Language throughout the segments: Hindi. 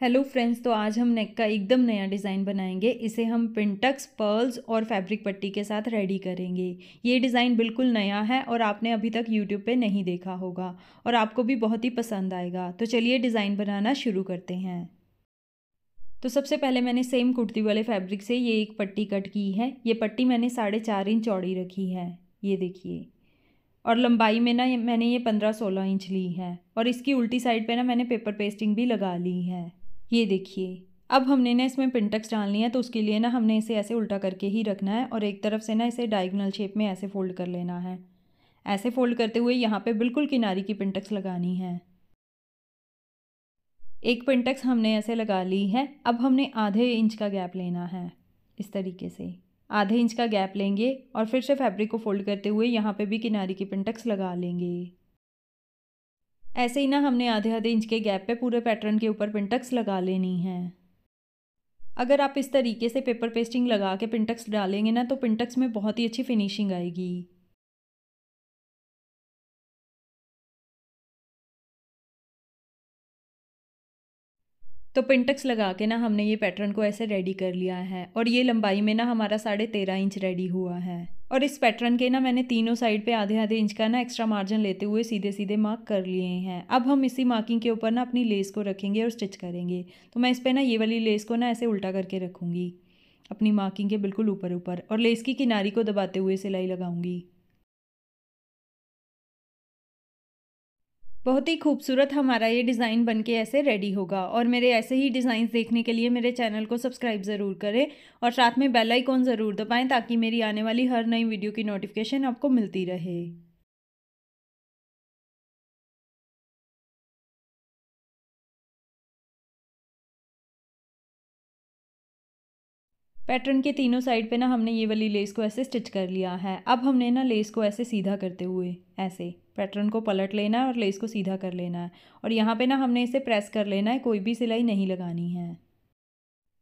हेलो फ्रेंड्स तो आज हम नेक का एकदम नया डिज़ाइन बनाएँगे। इसे हम पिंटक्स पर्ल्स और फैब्रिक पट्टी के साथ रेडी करेंगे। ये डिज़ाइन बिल्कुल नया है और आपने अभी तक यूट्यूब पे नहीं देखा होगा और आपको भी बहुत ही पसंद आएगा। तो चलिए डिज़ाइन बनाना शुरू करते हैं। तो सबसे पहले मैंने सेम कुर्ती वाले फैब्रिक से ये एक पट्टी कट की है। ये पट्टी मैंने साढ़े चार इंच चौड़ी रखी है। ये देखिए। और लंबाई में ना मैंने ये पंद्रह सोलह इंच ली है और इसकी उल्टी साइड पे ना मैंने पेपर पेस्टिंग भी लगा ली है। ये देखिए, अब हमने ना इसमें पिंटक्स डालनी है तो उसके लिए ना हमने इसे ऐसे उल्टा करके ही रखना है और एक तरफ़ से ना इसे डायगनल शेप में ऐसे फोल्ड कर लेना है। ऐसे फोल्ड करते हुए यहाँ पे बिल्कुल किनारी की पिंटक्स लगानी है। एक पिंटक्स हमने ऐसे लगा ली है, अब हमने आधे इंच का गैप लेना है इस तरीके से। आधे इंच का गैप लेंगे और फिर से फैब्रिक को फोल्ड करते हुए यहाँ पे भी किनारी की पिंटक्स लगा लेंगे। ऐसे ही ना हमने आधे आधे इंच के गैप पे पूरे पैटर्न के ऊपर पिंटक्स लगा लेनी है। अगर आप इस तरीके से पेपर पेस्टिंग लगा के पिंटक्स डालेंगे ना तो पिंटक्स में बहुत ही अच्छी फिनिशिंग आएगी। तो पिंटक्स लगा के ना हमने ये पैटर्न को ऐसे रेडी कर लिया है और ये लंबाई में ना हमारा साढ़े तेरह इंच रेडी हुआ है। और इस पैटर्न के ना मैंने तीनों साइड पे आधे आधे इंच का ना एक्स्ट्रा मार्जिन लेते हुए सीधे सीधे मार्क कर लिए हैं। अब हम इसी मार्किंग के ऊपर ना अपनी लेस को रखेंगे और स्टिच करेंगे। तो मैं इस पर ना ये वाली लेस को ना ऐसे उल्टा करके रखूँगी। अपनी मार्किंग के बिल्कुल ऊपर ऊपर और लेस की किनारी को दबाते हुए सिलाई लगाऊँगी। बहुत ही खूबसूरत हमारा ये डिज़ाइन बन के ऐसे रेडी होगा। और मेरे ऐसे ही डिज़ाइन देखने के लिए मेरे चैनल को सब्सक्राइब ज़रूर करें और साथ में बेल आइकॉन ज़रूर दबाएँ ताकि मेरी आने वाली हर नई वीडियो की नोटिफिकेशन आपको मिलती रहे। पैटर्न के तीनों साइड पे ना हमने ये वाली लेस को ऐसे स्टिच कर लिया है। अब हमने ना लेस को ऐसे सीधा करते हुए, ऐसे। पैटर्न को पलट लेना है और लेस को सीधा कर लेना है। और यहाँ पे ना हमने इसे प्रेस कर लेना है, कोई भी सिलाई नहीं लगानी है।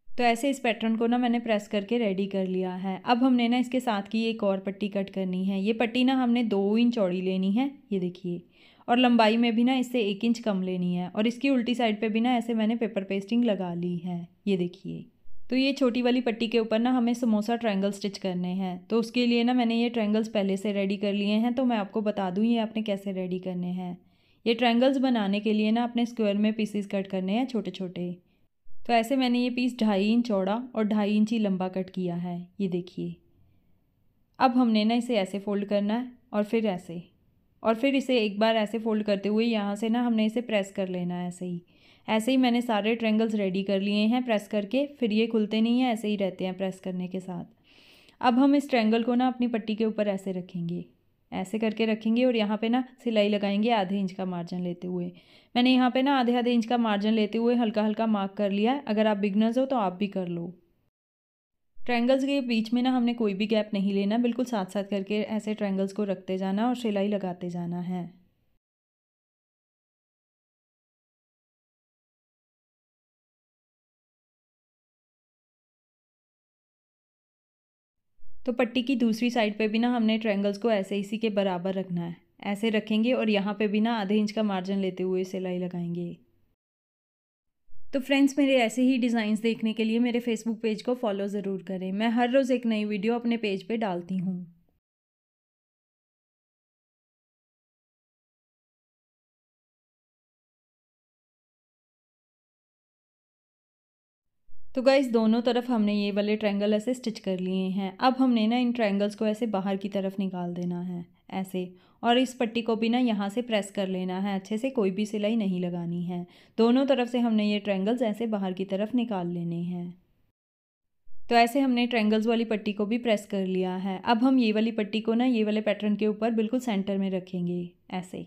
तो ऐसे इस पैटर्न को ना मैंने प्रेस करके रेडी कर लिया है। अब हमने ना इसके साथ की एक और पट्टी कट करनी है। ये पट्टी ना हमने दो इंच चौड़ी लेनी है, ये देखिए। और लंबाई में भी ना इससे एक इंच कम लेनी है। और इसकी उल्टी साइड पे भी ना ऐसे मैंने पेपर पेस्टिंग लगा ली है, ये देखिए। तो ये छोटी वाली पट्टी के ऊपर ना हमें समोसा ट्रायंगल स्टिच करने हैं। तो उसके लिए ना मैंने ये ट्रायंगल्स पहले से रेडी कर लिए हैं तो मैं आपको बता दूँ ये आपने कैसे रेडी करने हैं। ये ट्रायंगल्स बनाने के लिए ना अपने स्क्वायर में पीसीस कट करने हैं छोटे छोटे तो ऐसे मैंने ये पीस ढाई इंच चौड़ा और ढाई इंच ही लंबा कट किया है, ये देखिए। अब हमने ना इसे ऐसे फोल्ड करना है और फिर ऐसे। और फिर इसे एक बार ऐसे फोल्ड करते हुए यहाँ से ना हमने इसे प्रेस कर लेना है ऐसे ही। ऐसे ही मैंने सारे ट्रेंगल्स रेडी कर लिए हैं प्रेस करके, फिर ये खुलते नहीं हैं, ऐसे ही रहते हैं प्रेस करने के साथ। अब हम इस ट्रेंगल को ना अपनी पट्टी के ऊपर ऐसे रखेंगे। ऐसे करके रखेंगे और यहाँ पे ना सिलाई लगाएँगे आधे इंच का मार्जिन लेते हुए। मैंने यहाँ पे ना आधे आधे इंच का मार्जिन लेते हुए हल्का हल्का मार्क कर लिया है। अगर आप बिगनर्स हो तो आप भी कर लो। ट्रायंगल्स के बीच में ना हमने कोई भी गैप नहीं लेना, बिल्कुल साथ साथ करके ऐसे ट्रायंगल्स को रखते जाना और सिलाई लगाते जाना है। तो पट्टी की दूसरी साइड पे भी ना हमने ट्रायंगल्स को ऐसे इसी के बराबर रखना है। ऐसे रखेंगे और यहाँ पे भी ना आधे इंच का मार्जिन लेते हुए सिलाई लगाएँगे। तो फ्रेंड्स मेरे ऐसे ही डिज़ाइंस देखने के लिए मेरे फेसबुक पेज को फॉलो ज़रूर करें। मैं हर रोज़ एक नई वीडियो अपने पेज पे डालती हूँ। तो गाइस दोनों तरफ़ हमने ये वाले ट्रायंगल ऐसे स्टिच कर लिए हैं। अब हमने ना इन ट्रायंगल्स को ऐसे बाहर की तरफ़ निकाल देना है, ऐसे। और इस पट्टी को भी ना यहाँ से प्रेस कर लेना है, अच्छे से कोई भी सिलाई नहीं लगानी है। दोनों तरफ़ से हमने ये ट्रायंगल्स ऐसे बाहर की तरफ़ निकाल लेने हैं। तो ऐसे हमने ट्रायंगल्स वाली पट्टी को भी प्रेस कर लिया है। अब हम ये वाली पट्टी को ना ये वाले पैटर्न के ऊपर बिल्कुल सेंटर में रखेंगे, ऐसे।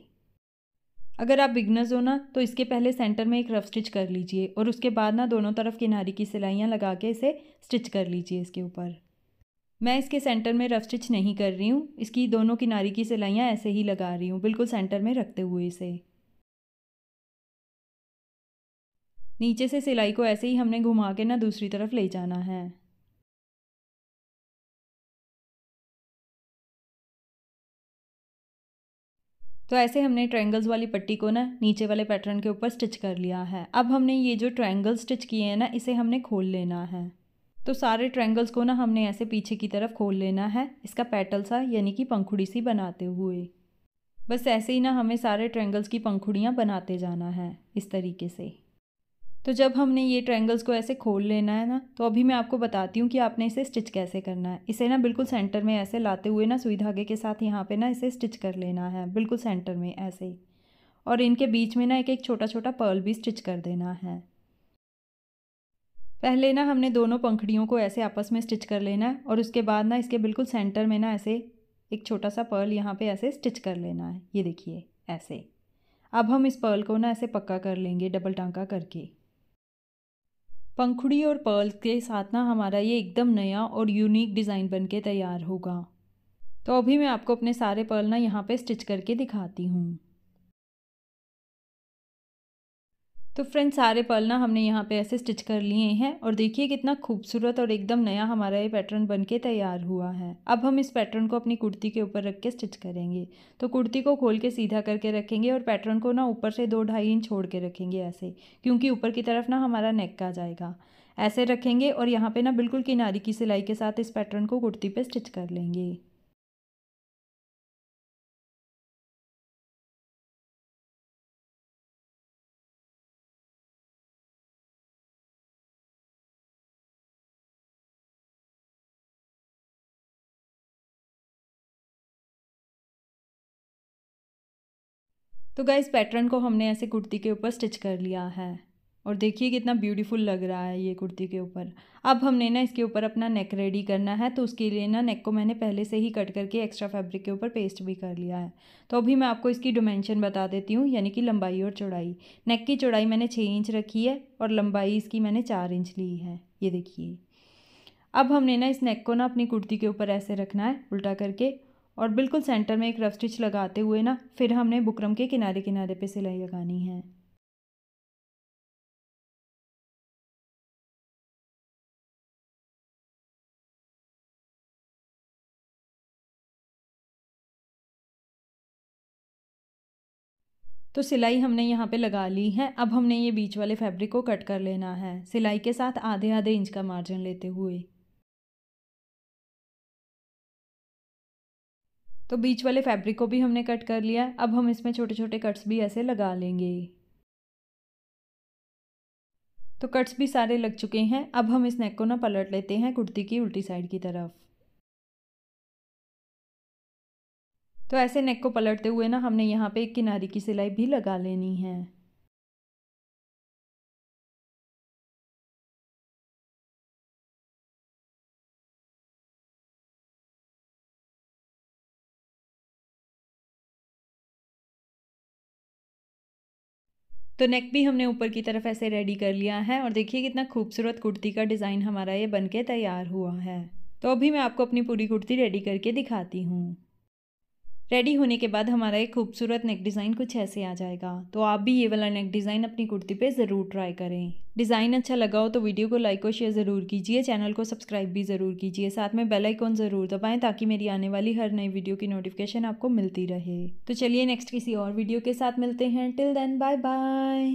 अगर आप बिगनर्स हो ना तो इसके पहले सेंटर में एक रफ स्टिच कर लीजिए और उसके बाद ना दोनों तरफ़ किनारी की सिलाइयाँ लगा के इसे स्टिच कर लीजिए इसके ऊपर। मैं इसके सेंटर में रफ स्टिच नहीं कर रही हूँ, इसकी दोनों किनारी की सिलाइयाँ ऐसे ही लगा रही हूँ, बिल्कुल सेंटर में रखते हुए इसे। नीचे से सिलाई को ऐसे ही हमने घुमा के ना दूसरी तरफ़ ले जाना है। तो ऐसे हमने ट्रायंगल्स वाली पट्टी को ना नीचे वाले पैटर्न के ऊपर स्टिच कर लिया है। अब हमने ये जो ट्रायंगल स्टिच किए हैं ना, इसे हमने खोल लेना है। तो सारे ट्रायंगल्स को ना हमने ऐसे पीछे की तरफ़ खोल लेना है, इसका पैटल सा यानी कि पंखुड़ी सी बनाते हुए। बस ऐसे ही ना हमें सारे ट्रायंगल्स की पंखुड़ियाँ बनाते जाना है, इस तरीके से। तो जब हमने ये ट्रायंगल्स को ऐसे खोल लेना है ना तो अभी मैं आपको बताती हूँ कि आपने इसे स्टिच कैसे करना है। इसे ना बिल्कुल सेंटर में ऐसे लाते हुए ना, सुई धागे के साथ यहाँ पे ना इसे स्टिच कर लेना है। बिल्कुल सेंटर में ऐसे और इनके बीच में ना एक एक छोटा छोटा पर्ल भी स्टिच कर देना है। पहले ना हमने दोनों पंखड़ियों को ऐसे आपस में स्टिच कर लेना है और उसके बाद ना इसके बिल्कुल सेंटर में ना ऐसे एक छोटा सा पर्ल यहाँ पे ऐसे स्टिच कर लेना है। ये देखिए, ऐसे अब हम इस पर्ल को ना ऐसे पक्का कर लेंगे डबल टांका करके। पंखुड़ी और पर्ल के साथ ना हमारा ये एकदम नया और यूनिक डिज़ाइन बन के तैयार होगा। तो अभी मैं आपको अपने सारे पर्ल ना यहाँ पे स्टिच करके दिखाती हूँ। तो फ्रेंड्स सारे पल ना हमने यहाँ पे ऐसे स्टिच कर लिए हैं और देखिए कितना खूबसूरत और एकदम नया हमारा ये पैटर्न बन के तैयार हुआ है। अब हम इस पैटर्न को अपनी कुर्ती के ऊपर रख के स्टिच करेंगे। तो कुर्ती को खोल के सीधा करके रखेंगे और पैटर्न को ना ऊपर से दो ढाई इंच छोड़ के रखेंगे ऐसे, क्योंकि ऊपर की तरफ़ ना हमारा नेक आ जाएगा। ऐसे रखेंगे और यहाँ पर ना बिल्कुल किनारी की सिलाई के साथ इस पैटर्न को कुर्ती पर स्टिच कर लेंगे। तो गाइस पैटर्न को हमने ऐसे कुर्ती के ऊपर स्टिच कर लिया है। और देखिए कितना ब्यूटीफुल लग रहा है ये कुर्ती के ऊपर। अब हमने ना इसके ऊपर अपना नेक रेडी करना है तो उसके लिए ना नेक को मैंने पहले से ही कट करके एक्स्ट्रा फैब्रिक के ऊपर पेस्ट भी कर लिया है। तो अभी मैं आपको इसकी डिमेंशन बता देती हूँ, यानी कि लंबाई और चौड़ाई। नेक की चौड़ाई मैंने छः इंच रखी है और लंबाई इसकी मैंने चार इंच ली है, ये देखिए। अब हमने ना इस नेक को ना अपनी कुर्ती के ऊपर ऐसे रखना है, उल्टा करके। और बिल्कुल सेंटर में एक रफ स्टिच लगाते हुए ना, फिर हमने बुकरम के किनारे किनारे पे सिलाई लगानी है। तो सिलाई हमने यहाँ पे लगा ली है। अब हमने ये बीच वाले फैब्रिक को कट कर लेना है। सिलाई के साथ आधे आधे इंच का मार्जिन लेते हुए। तो बीच वाले फैब्रिक को भी हमने कट कर लिया। अब हम इसमें छोटे छोटे कट्स भी ऐसे लगा लेंगे। तो कट्स भी सारे लग चुके हैं। अब हम इस नेक को ना पलट लेते हैं कुर्ती की उल्टी साइड की तरफ़। तो ऐसे नेक को पलटते हुए ना हमने यहाँ पे एक किनारी की सिलाई भी लगा लेनी है। तो नेक भी हमने ऊपर की तरफ़ ऐसे रेडी कर लिया है और देखिए कितना खूबसूरत कुर्ती का डिज़ाइन हमारा ये बनके तैयार हुआ है। तो अभी मैं आपको अपनी पूरी कुर्ती रेडी करके दिखाती हूँ। रेडी होने के बाद हमारा एक खूबसूरत नेक डिज़ाइन कुछ ऐसे आ जाएगा। तो आप भी ये वाला नेक डिज़ाइन अपनी कुर्ती पे ज़रूर ट्राई करें। डिज़ाइन अच्छा लगा हो तो वीडियो को लाइक और शेयर ज़रूर कीजिए। चैनल को सब्सक्राइब भी ज़रूर कीजिए। साथ में बेल आइकॉन ज़रूर दबाएँ ताकि मेरी आने वाली हर नई वीडियो की नोटिफिकेशन आपको मिलती रहे। तो चलिए नेक्स्ट किसी और वीडियो के साथ मिलते हैं। Till then bye bye